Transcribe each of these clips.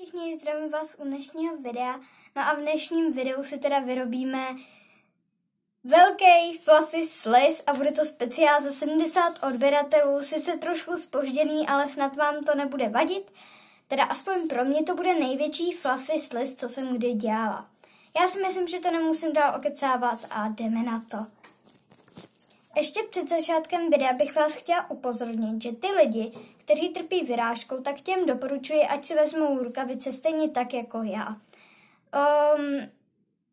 Všichni zdravím vás u dnešního videa. No a v dnešním videu si teda vyrobíme velký fluffy slice a bude to speciál za 70 odběratelů. Sice trošku spožděný, ale snad vám to nebude vadit. Teda aspoň pro mě to bude největší fluffy slice, co jsem kdy dělala. Já si myslím, že to nemusím dál okecávat a jdeme na to. Ještě před začátkem videa bych vás chtěla upozornit, že ty lidi, kteří trpí vyrážkou, tak těm doporučuji, ať si vezmou rukavice stejně tak jako já. Um,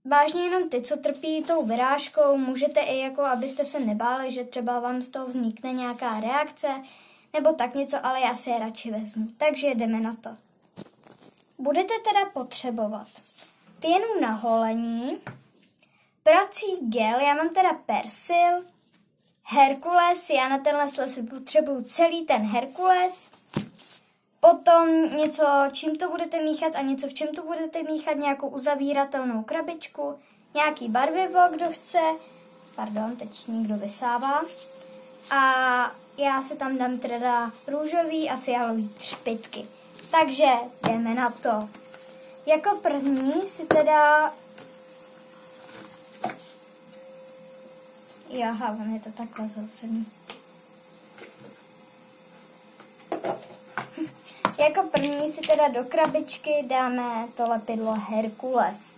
vážně jenom ty, co trpí tou vyrážkou, můžete i jako, abyste se nebáli, že třeba vám z toho vznikne nějaká reakce, nebo tak něco, ale já si je radši vezmu. Takže jdeme na to. Budete teda potřebovat pěnu na holení, prací gel, já mám teda persil, Herkules, já na tenhle les potřebuju celý ten Herkules, potom něco, čím to budete míchat a něco, v čem to budete míchat, nějakou uzavíratelnou krabičku, nějaký barvivo, kdo chce, pardon, teď někdo vysává, a já se tam dám teda růžový a fialový třpitky. Takže jdeme na to. Jako první si teda Jaha, on je to takhle zavřený. jako první si teda do krabičky dáme to lepidlo Herkules.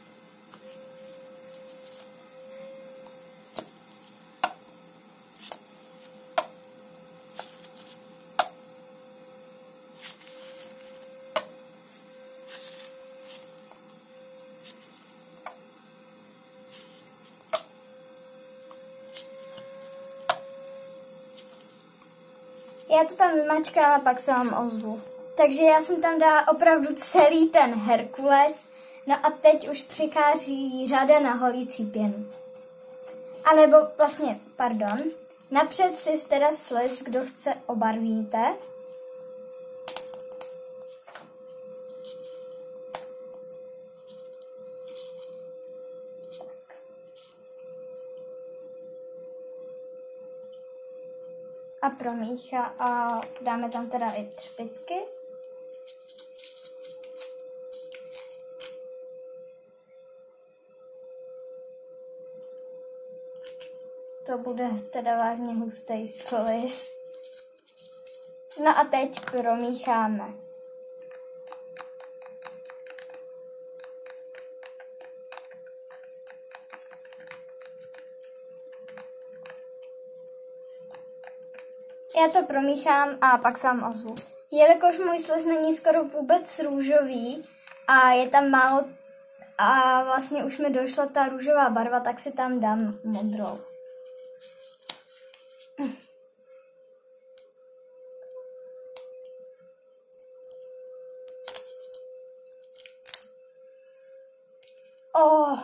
Já to tam vymačkám a pak se vám ozvu. Takže já jsem tam dala opravdu celý ten Herkules. No a teď už přichází řada na holící pěnu. A nebo vlastně, pardon, napřed si teda sliz, kdo chce, obarvíte. A promíchá a dáme tam teda i třpitky. To bude teda vážně hustý slis. No a teď promícháme. Já to promíchám a pak se vám ozvu. Jelikož můj sliz není skoro vůbec růžový a je tam málo a vlastně už mi došla ta růžová barva, tak si tam dám modrou. Oh,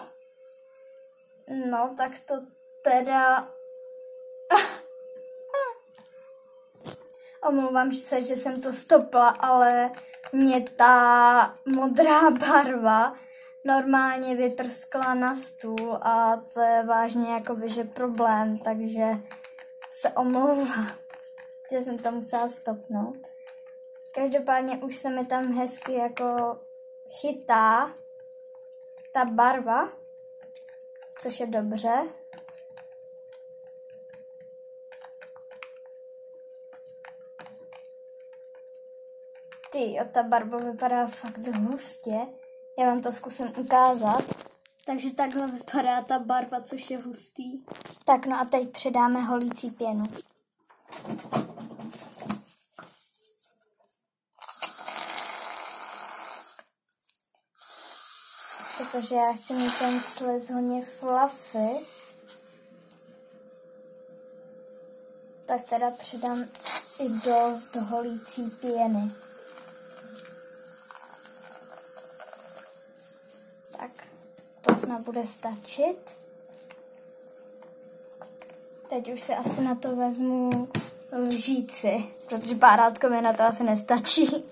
no tak to teda Omlouvám se, že jsem to stopla, ale mě ta modrá barva normálně vyprskla na stůl a to je vážně jakoby, že problém, takže se omlouvám, že jsem to musela stopnout. Každopádně už se mi tam hezky jako chytá ta barva, což je dobře. Ty, ta barva vypadá fakt hustě. Já vám to zkusím ukázat. Takže takhle vypadá ta barva, což je hustý. Tak no a teď přidáme holící pěnu. Protože já chci mít ten sliz hodně fluffy. Tak teda přidám i dost holící pěny. Snad bude stačit. Teď už se asi na to vezmu lžíci, protože párátko mi na to asi nestačí.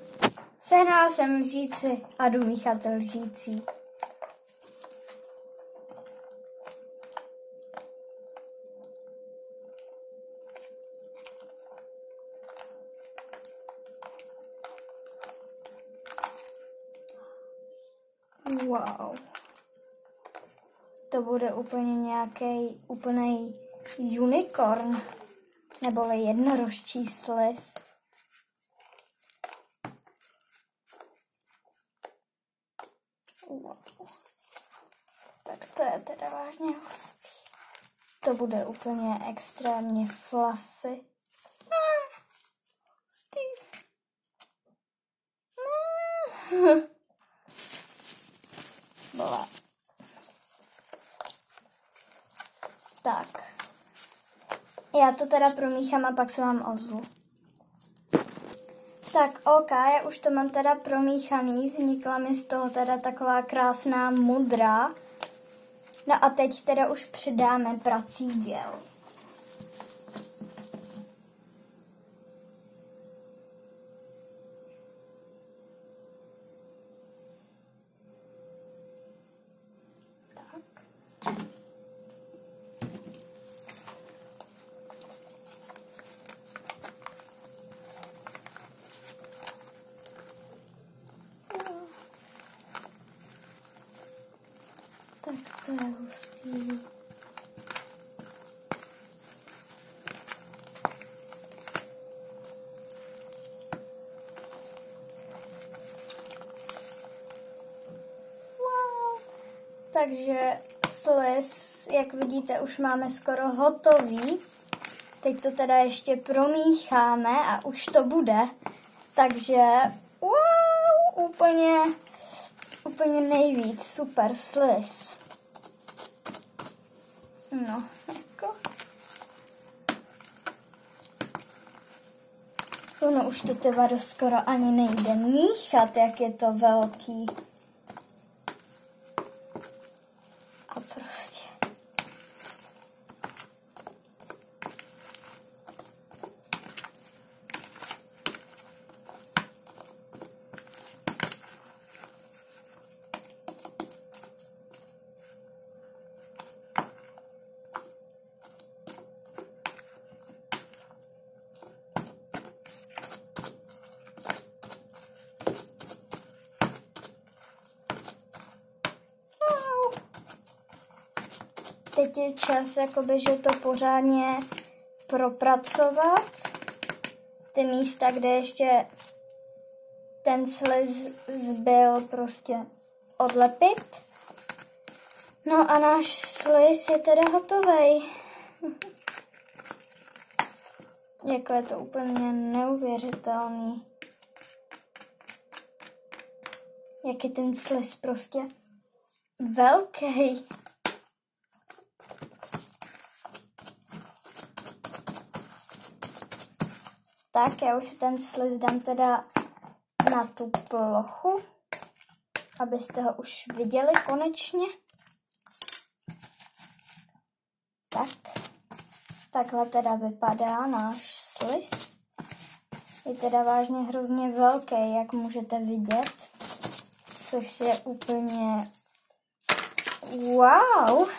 Sehnala jsem lžíci a jdu míchat lžící. Wow. To bude úplně nějaký úplný unicorn, neboli jednorožčí sliz. Wow. Tak to je teda vážně hustý. To bude úplně extrémně fluffy. Hustý. Byla. Tak. Já to teda promíchám a pak se vám ozvu. Tak ok, já už to mám teda promíchaný, vznikla mi z toho teda taková krásná modrá. No a teď teda už přidáme prací běl. To je hustý. Takže sliz, jak vidíte, už máme skoro hotový. Teď to teda ještě promícháme a už to bude. Takže wow, úplně úplně nejvíc super sliz. No, jako. Ono už to teda skoro ani nejde míchat, jak je to velký. Je čas, jakoby, že to pořádně propracovat. Ty místa, kde ještě ten sliz zbyl, prostě odlepit. No a náš sliz je teda hotový. jako je to úplně neuvěřitelný. Jak je ten sliz prostě velký. Tak, já už si ten sliz dám teda na tu plochu, abyste ho už viděli konečně. Tak, takhle teda vypadá náš sliz. Je teda vážně hrozně velký, jak můžete vidět, což je úplně wow.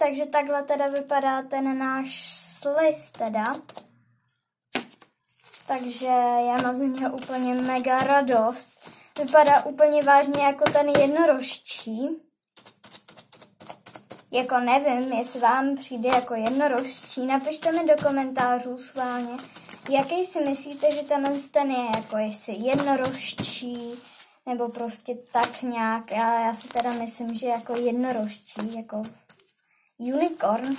Takže takhle teda vypadá ten náš sliz teda. Takže já mám z něho úplně mega radost. Vypadá úplně vážně jako ten jednorožčí. Jako nevím, jestli vám přijde jako jednorožčí. Napište mi do komentářů sválně, jaký si myslíte, že ten ten je, jako jestli jednorožčí, nebo prostě tak nějak. Já, já si teda myslím, že jako jednorožčí, jako unicorn.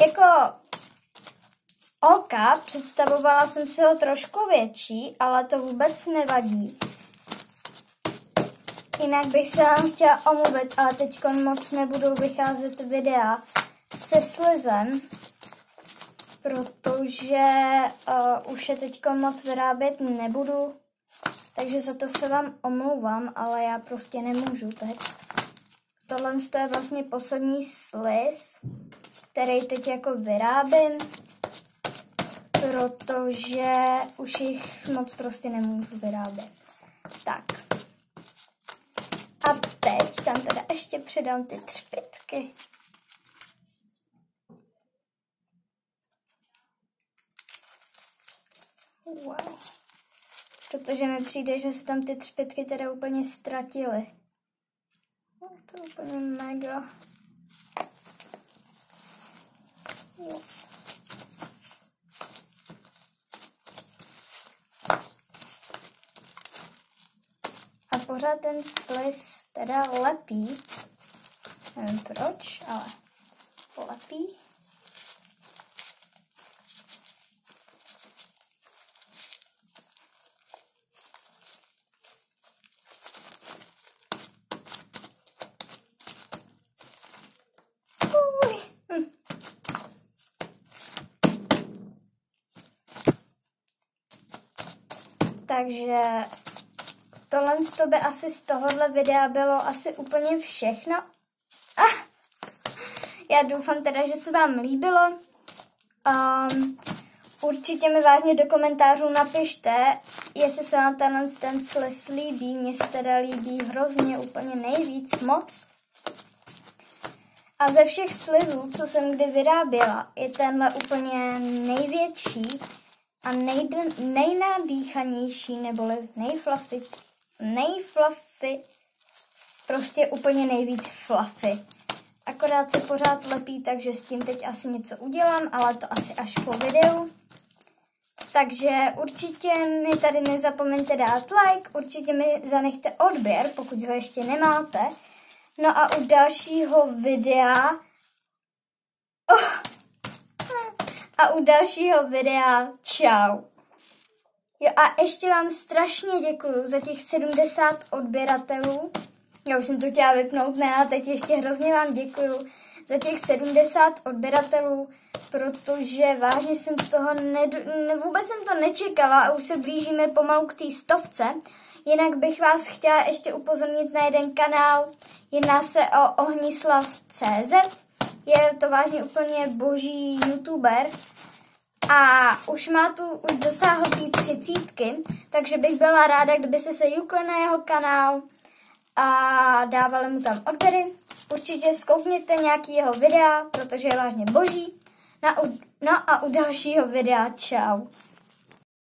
Jako oka představovala jsem si ho trošku větší, ale to vůbec nevadí. Jinak bych se vám chtěla omluvit, ale teď moc nebudou vycházet videa se slizem, protože uh, už je teď moc vyrábět nebudu. Takže za to se vám omlouvám, ale já prostě nemůžu teď. Tohle je vlastně poslední sliz, který teď jako vyrábím. protože už jich moc prostě nemůžu vyrábět. Tak. A teď tam teda ještě přidám ty třpitky. Wow. Protože mi přijde, že se tam ty třpitky teda úplně ztratily. No, to je úplně mega. Jo. A pořád ten sliz teda lepí. Nevím proč, ale lepí. Takže tohle to by asi z tohohle videa bylo asi úplně všechno. Ah, já doufám teda, že se vám líbilo. Um, určitě mi vážně do komentářů napište, jestli se vám tenhle ten sliz líbí. Mně se teda líbí hrozně úplně nejvíc moc. A ze všech slizů, co jsem kdy vyráběla, je tenhle úplně největší a nejde, nejnadýchanější, neboli nejfluffy, nejfluffy, prostě úplně nejvíc fluffy. Akorát se pořád lepí, takže s tím teď asi něco udělám, ale to asi až po videu. Takže určitě mi tady nezapomeňte dát like, určitě mi zanechte odběr, pokud ho ještě nemáte. No a u dalšího videa... Oh, a u dalšího videa čau. Jo a ještě vám strašně děkuju za těch 70 odběratelů. Já už jsem to chtěla vypnout, ne, a teď ještě hrozně vám děkuju za těch 70 odběratelů, protože vážně jsem toho ne, vůbec jsem to nečekala a už se blížíme pomalu k té stovce. Jinak bych vás chtěla ještě upozornit na jeden kanál. Jedná se o Ohnislav.cz je to vážně úplně boží youtuber a už má tu, už dosáhl té třicítky, takže bych byla ráda, kdyby se se jukli na jeho kanál a dávali mu tam odběry. Určitě zkoukněte nějaký jeho videa, protože je vážně boží. No, no a u dalšího videa čau.